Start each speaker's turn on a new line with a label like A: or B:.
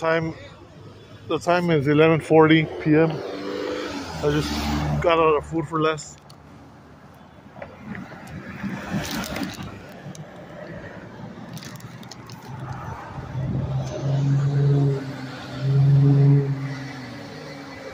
A: Time the time is 11:40 p.m. I just got out of food for less.